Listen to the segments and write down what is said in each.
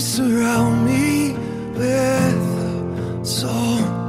surround me with song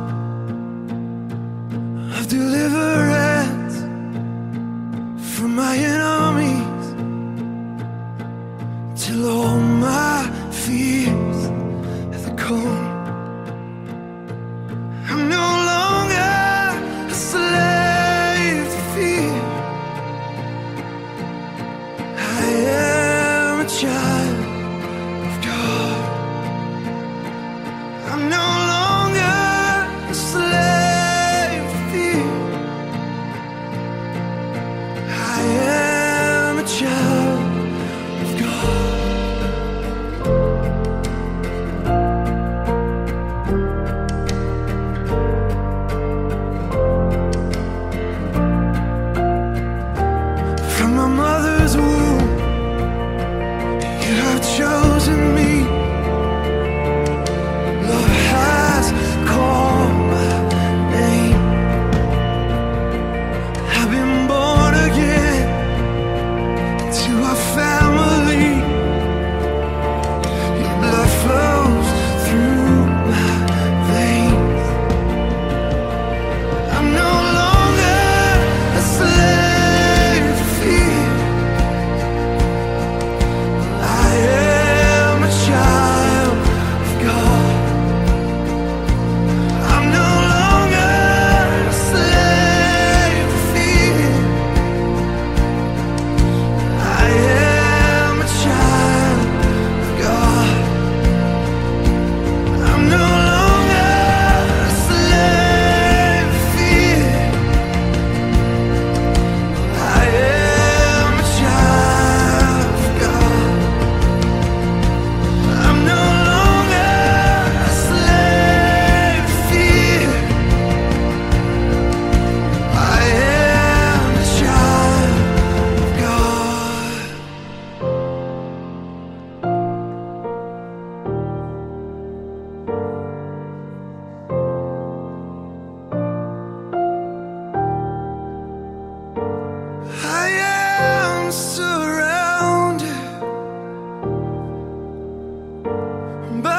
But